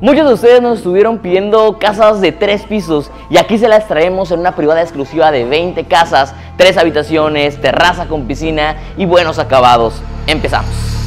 Muchos de ustedes nos estuvieron pidiendo casas de tres pisos y aquí se las traemos en una privada exclusiva de 20 casas, tres habitaciones, terraza con piscina y buenos acabados. Empezamos.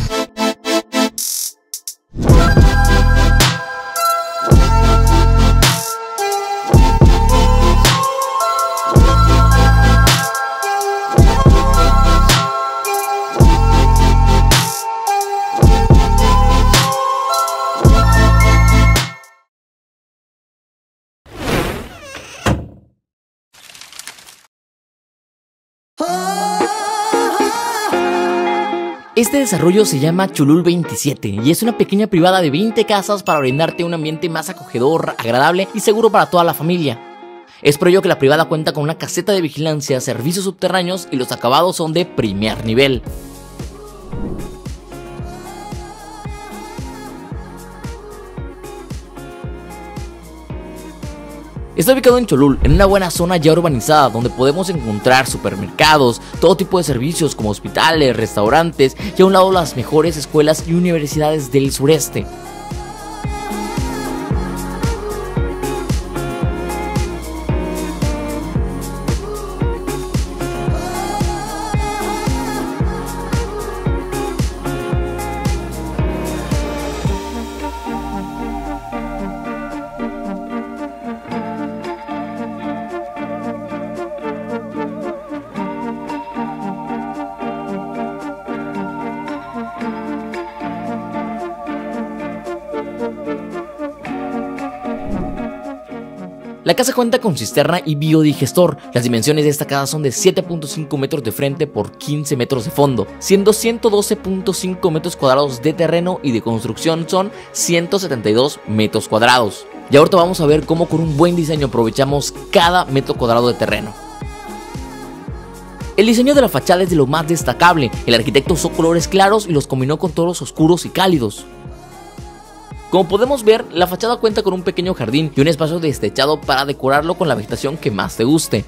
Este desarrollo se llama Chulul 27 y es una pequeña privada de 20 casas para brindarte un ambiente más acogedor, agradable y seguro para toda la familia. Es por ello que la privada cuenta con una caseta de vigilancia, servicios subterráneos y los acabados son de primer nivel. Está ubicado en Cholul, en una buena zona ya urbanizada donde podemos encontrar supermercados, todo tipo de servicios como hospitales, restaurantes y a un lado las mejores escuelas y universidades del sureste. La casa cuenta con cisterna y biodigestor. Las dimensiones de esta casa son de 7.5 metros de frente por 15 metros de fondo, siendo 112.5 metros cuadrados de terreno y de construcción son 172 metros cuadrados. Y ahorita vamos a ver cómo con un buen diseño aprovechamos cada metro cuadrado de terreno. El diseño de la fachada es de lo más destacable. El arquitecto usó colores claros y los combinó con tonos oscuros y cálidos. Como podemos ver, la fachada cuenta con un pequeño jardín y un espacio destechado para decorarlo con la vegetación que más te guste.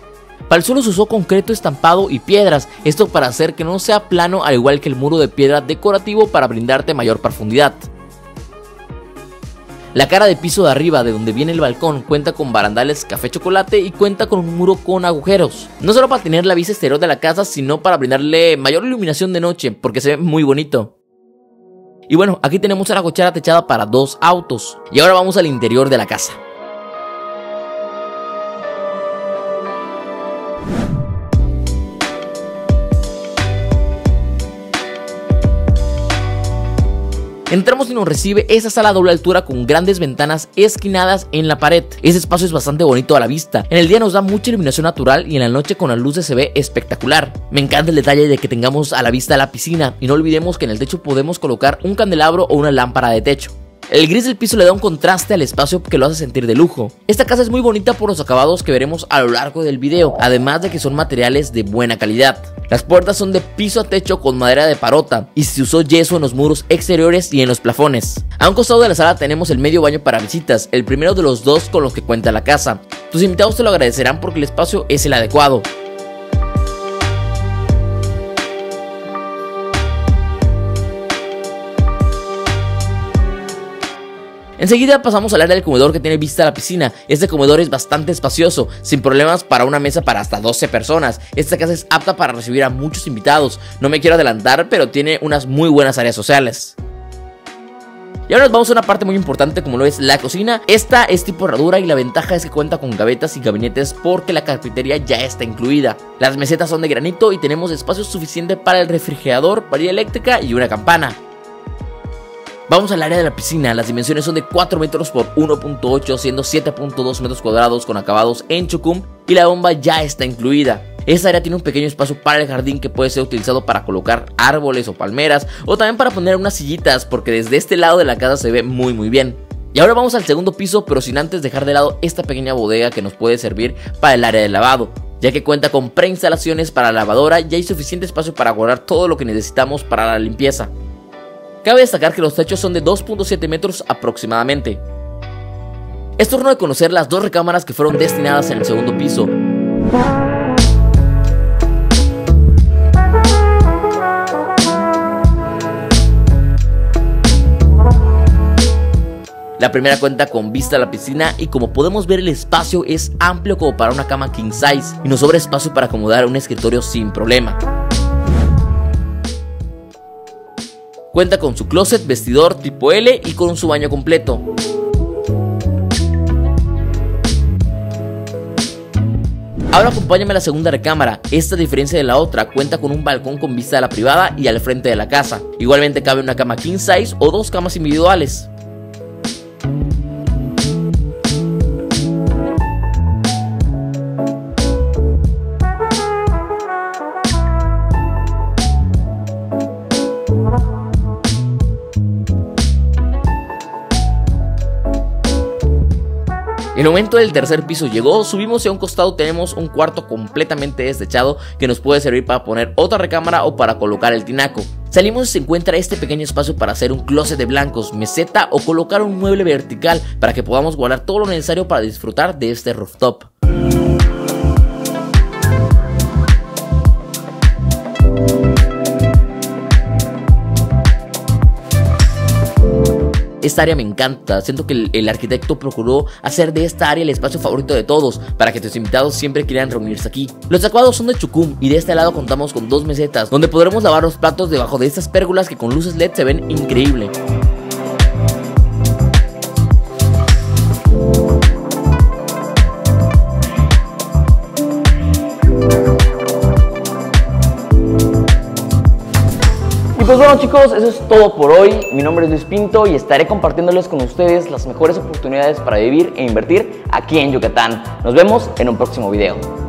Para el suelo se usó concreto estampado y piedras, esto para hacer que no sea plano al igual que el muro de piedra decorativo para brindarte mayor profundidad. La cara de piso de arriba de donde viene el balcón cuenta con barandales café chocolate y cuenta con un muro con agujeros. No solo para tener la vista exterior de la casa, sino para brindarle mayor iluminación de noche, porque se ve muy bonito. Y bueno, aquí tenemos una cochera techada para dos autos. Y ahora vamos al interior de la casa. Entramos y nos recibe esa sala doble altura con grandes ventanas esquinadas en la pared. Ese espacio es bastante bonito a la vista. En el día nos da mucha iluminación natural y en la noche con las luces se ve espectacular. Me encanta el detalle de que tengamos a la vista la piscina y no olvidemos que en el techo podemos colocar un candelabro o una lámpara de techo. El gris del piso le da un contraste al espacio que lo hace sentir de lujo. Esta casa es muy bonita por los acabados que veremos a lo largo del video, además de que son materiales de buena calidad. Las puertas son de piso a techo con madera de parota y se usó yeso en los muros exteriores y en los plafones. A un costado de la sala tenemos el medio baño para visitas, el primero de los dos con los que cuenta la casa. Tus invitados te lo agradecerán porque el espacio es el adecuado. Enseguida pasamos al área del comedor que tiene vista a la piscina. Este comedor es bastante espacioso, sin problemas para una mesa para hasta 12 personas. Esta casa es apta para recibir a muchos invitados. No me quiero adelantar, pero tiene unas muy buenas áreas sociales. Y ahora nos vamos a una parte muy importante como lo es la cocina. Esta es tipo herradura y la ventaja es que cuenta con gavetas y gabinetes porque la carpintería ya está incluida. Las mesetas son de granito y tenemos espacio suficiente para el refrigerador, varilla eléctrica y una campana. Vamos al área de la piscina, las dimensiones son de 4 metros por 1.8 siendo 7.2 metros cuadrados con acabados en chucum y la bomba ya está incluida. Esta área tiene un pequeño espacio para el jardín que puede ser utilizado para colocar árboles o palmeras o también para poner unas sillitas porque desde este lado de la casa se ve muy muy bien. Y ahora vamos al segundo piso pero sin antes dejar de lado esta pequeña bodega que nos puede servir para el área de lavado ya que cuenta con preinstalaciones para la lavadora y hay suficiente espacio para guardar todo lo que necesitamos para la limpieza. Cabe destacar que los techos son de 2.7 metros aproximadamente. Es turno de conocer las dos recámaras que fueron destinadas en el segundo piso. La primera cuenta con vista a la piscina y como podemos ver el espacio es amplio como para una cama king size y nos sobra espacio para acomodar un escritorio sin problema. Cuenta con su closet, vestidor tipo L y con su baño completo. Ahora acompáñame a la segunda recámara. Esta a diferencia de la otra cuenta con un balcón con vista a la privada y al frente de la casa. Igualmente cabe una cama king size o dos camas individuales. El momento del tercer piso llegó, subimos y a un costado tenemos un cuarto completamente destechado que nos puede servir para poner otra recámara o para colocar el tinaco. Salimos y se encuentra este pequeño espacio para hacer un closet de blancos, meseta o colocar un mueble vertical para que podamos guardar todo lo necesario para disfrutar de este rooftop. Esta área me encanta, siento que el, arquitecto procuró hacer de esta área el espacio favorito de todos, para que tus invitados siempre quieran reunirse aquí. Los acuados son de chucum y de este lado contamos con dos mesetas, donde podremos lavar los platos debajo de estas pérgolas que con luces LED se ven increíble. Pues bueno chicos, eso es todo por hoy. Mi nombre es Luis Pinto y estaré compartiéndoles con ustedes las mejores oportunidades para vivir e invertir aquí en Yucatán. Nos vemos en un próximo video.